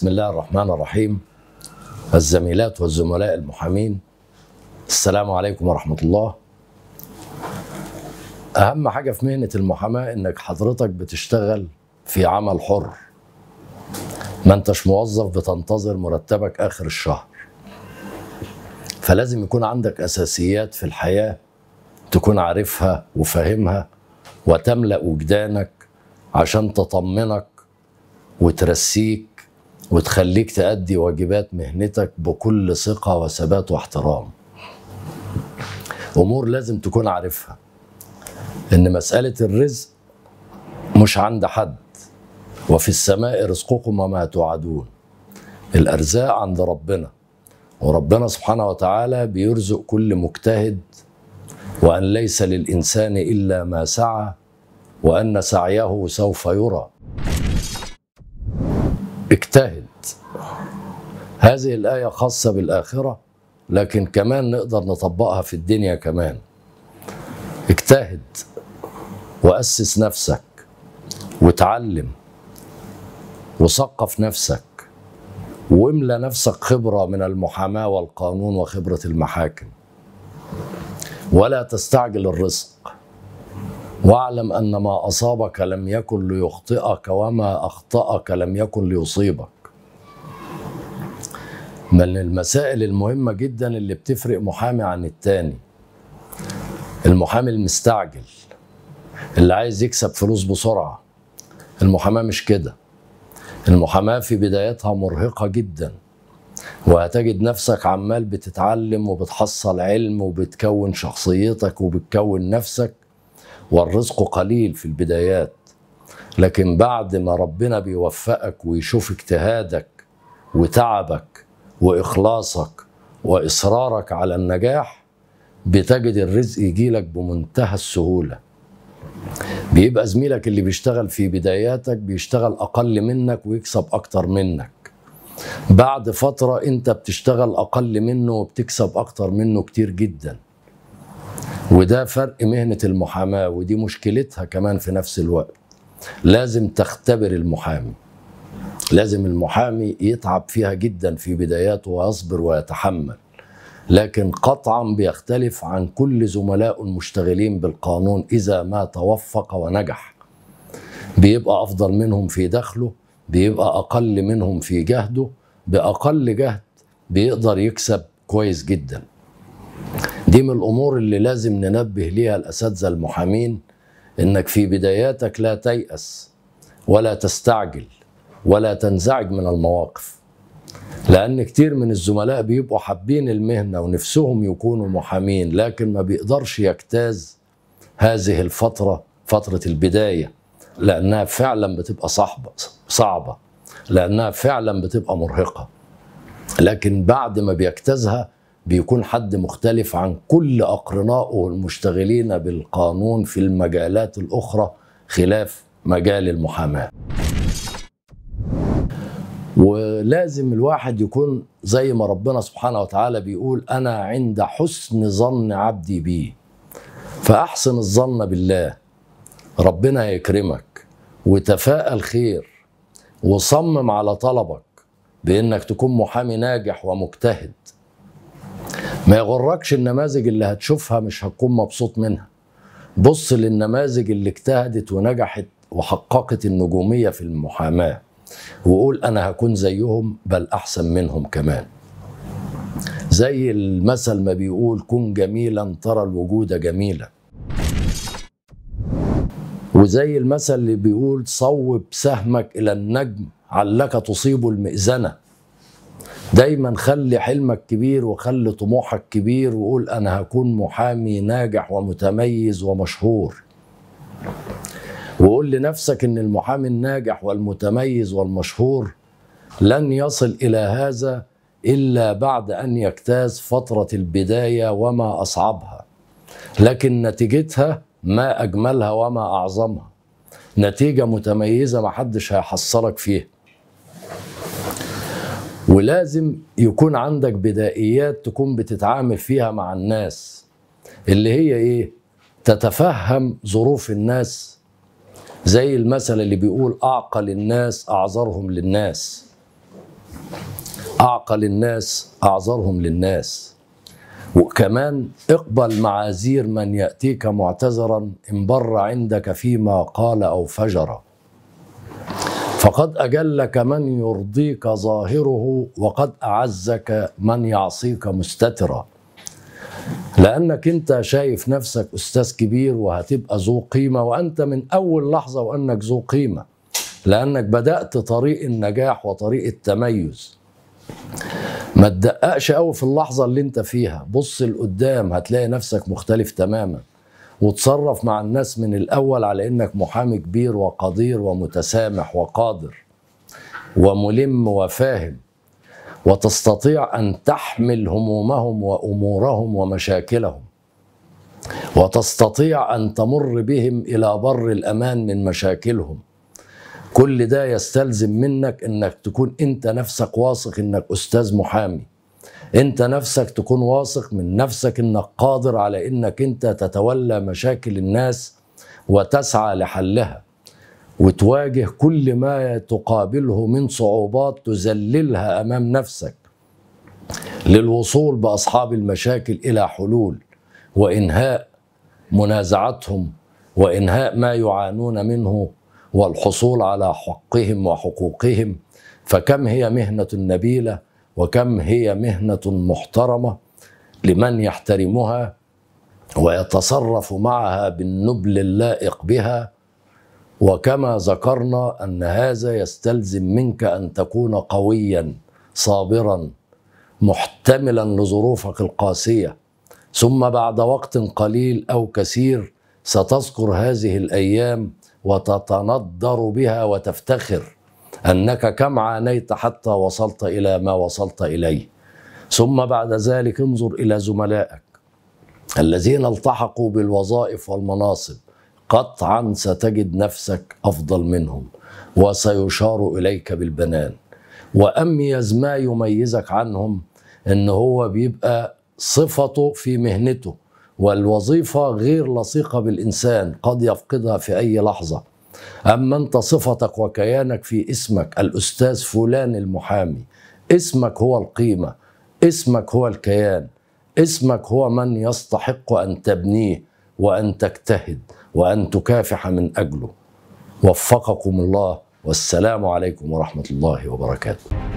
بسم الله الرحمن الرحيم. الزميلات والزملاء المحامين السلام عليكم ورحمة الله. أهم حاجة في مهنة المحاماة إنك حضرتك بتشتغل في عمل حر. ما أنتش موظف بتنتظر مرتبك آخر الشهر. فلازم يكون عندك أساسيات في الحياة تكون عارفها وفاهمها وتملأ وجدانك عشان تطمنك وترسيك وتخليك تأدي واجبات مهنتك بكل ثقة وثبات واحترام. أمور لازم تكون عارفها إن مسألة الرزق مش عند حد وفي السماء رزقكم وما توعدون. الأرزاق عند ربنا وربنا سبحانه وتعالى بيرزق كل مجتهد وأن ليس للإنسان إلا ما سعى وأن سعيه سوف يرى. اجتهد. هذه الآية خاصة بالآخرة لكن كمان نقدر نطبقها في الدنيا كمان. اجتهد وأسس نفسك وتعلم وثقف نفسك واملى نفسك خبرة من المحاماة والقانون وخبرة المحاكم. ولا تستعجل الرزق. واعلم أن ما أصابك لم يكن ليخطئك وما أخطأك لم يكن ليصيبك. من المسائل المهمة جدا اللي بتفرق محامي عن التاني. المحامي المستعجل اللي عايز يكسب فلوس بسرعة. المحاماة مش كده. المحاماة في بدايتها مرهقة جدا. وهتجد نفسك عمال بتتعلم وبتحصل علم وبتكون شخصيتك وبتكون نفسك والرزق قليل في البدايات لكن بعد ما ربنا بيوفقك ويشوف اجتهادك وتعبك وإخلاصك وإصرارك على النجاح بتجد الرزق يجيلك بمنتهى السهولة. بيبقى زميلك اللي بيشتغل في بداياتك بيشتغل أقل منك ويكسب أكتر منك. بعد فترة أنت بتشتغل أقل منه وبتكسب أكتر منه كتير جدا. وده فرق مهنة المحاماة ودي مشكلتها كمان في نفس الوقت. لازم تختبر المحامي. لازم المحامي يتعب فيها جدا في بداياته ويصبر ويتحمل. لكن قطعا بيختلف عن كل زملاء المشتغلين بالقانون إذا ما توفق ونجح. بيبقى أفضل منهم في دخله بيبقى أقل منهم في جهده. بأقل جهد بيقدر يكسب كويس جدا. دي من الأمور اللي لازم ننبه ليها الأساتذة المحامين إنك في بداياتك لا تيأس ولا تستعجل ولا تنزعج من المواقف لأن كتير من الزملاء بيبقوا حابين المهنة ونفسهم يكونوا محامين لكن ما بيقدرش يجتاز هذه الفترة فترة البداية لأنها فعلا بتبقى صعبه صعبة لأنها فعلا بتبقى مرهقة لكن بعد ما بيجتازها بيكون حد مختلف عن كل أقرنائه المشتغلين بالقانون في المجالات الأخرى خلاف مجال المحاماة. ولازم الواحد يكون زي ما ربنا سبحانه وتعالى بيقول أنا عند حسن ظن عبدي بي. فأحسن الظن بالله. ربنا يكرمك وتفاءل خير وصمم على طلبك بأنك تكون محامي ناجح ومجتهد. ما يغركش النماذج اللي هتشوفها مش هتكون مبسوط منها. بص للنماذج اللي اجتهدت ونجحت وحققت النجومية في المحاماة وقول أنا هكون زيهم بل أحسن منهم كمان. زي المثل ما بيقول كن جميلا ترى الوجود جميلا وزي المثل اللي بيقول صوب سهمك إلى النجم علك تصيب المئذنه دايما خلي حلمك كبير وخلي طموحك كبير وقول أنا هكون محامي ناجح ومتميز ومشهور. وقول لنفسك إن المحامي الناجح والمتميز والمشهور لن يصل إلى هذا إلا بعد أن يجتاز فترة البداية وما أصعبها. لكن نتيجتها ما أجملها وما أعظمها. نتيجة متميزة ما حدش هيحصلك فيها. ولازم يكون عندك بدائيات تكون بتتعامل فيها مع الناس اللي هي إيه؟ تتفهم ظروف الناس زي المثل اللي بيقول أعقل الناس أعذرهم للناس. أعقل الناس أعذرهم للناس. وكمان اقبل معاذير من يأتيك معتذرا إن بر عندك فيما قال أو فجر. فقد أجلك من يرضيك ظاهره وقد أعزك من يعصيك مستترا. لأنك أنت شايف نفسك أستاذ كبير وهتبقى ذو قيمة وأنت من أول لحظة وأنك ذو قيمة لأنك بدأت طريق النجاح وطريق التميز. ما تدققش قوي في اللحظة اللي أنت فيها. بص لقدام هتلاقي نفسك مختلف تماما. وتصرف مع الناس من الأول على إنك محامي كبير وقدير ومتسامح وقادر وملم وفاهم وتستطيع أن تحمل همومهم وأمورهم ومشاكلهم وتستطيع أن تمر بهم إلى بر الأمان من مشاكلهم. كل ده يستلزم منك إنك تكون أنت نفسك واثق إنك أستاذ محامي. انت نفسك تكون واثق من نفسك انك قادر على انك انت تتولى مشاكل الناس وتسعى لحلها وتواجه كل ما تقابله من صعوبات تذللها امام نفسك للوصول بأصحاب المشاكل إلى حلول وإنهاء منازعتهم وإنهاء ما يعانون منه والحصول على حقهم وحقوقهم. فكم هي مهنة نبيلة وكم هي مهنة محترمة لمن يحترمها ويتصرف معها بالنبل اللائق بها وكما ذكرنا أن هذا يستلزم منك أن تكون قويا صابرا محتملا لظروفك القاسية. ثم بعد وقت قليل أو كثير ستذكر هذه الأيام وتتندر بها وتفتخر. أنك كم عانيت حتى وصلت إلى ما وصلت إليه. ثم بعد ذلك انظر إلى زملائك الذين التحقوا بالوظائف والمناصب. قطعا ستجد نفسك أفضل منهم وسيشار إليك بالبنان. واميز ما يميزك عنهم إن هو بيبقى صفته في مهنته والوظيفة غير لصيقة بالإنسان قد يفقدها في أي لحظة. أما أنت صفتك وكيانك في اسمك الأستاذ فلان المحامي. اسمك هو القيمة اسمك هو الكيان اسمك هو من يستحق أن تبنيه وأن تجتهد وأن تكافح من أجله. وفقكم الله والسلام عليكم ورحمة الله وبركاته.